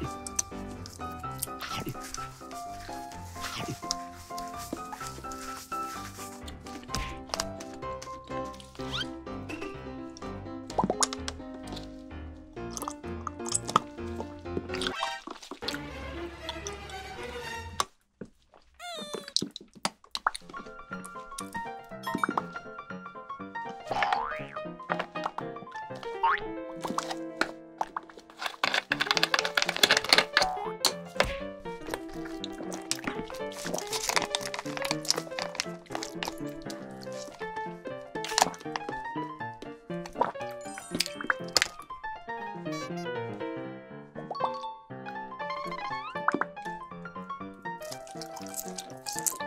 you Thank you.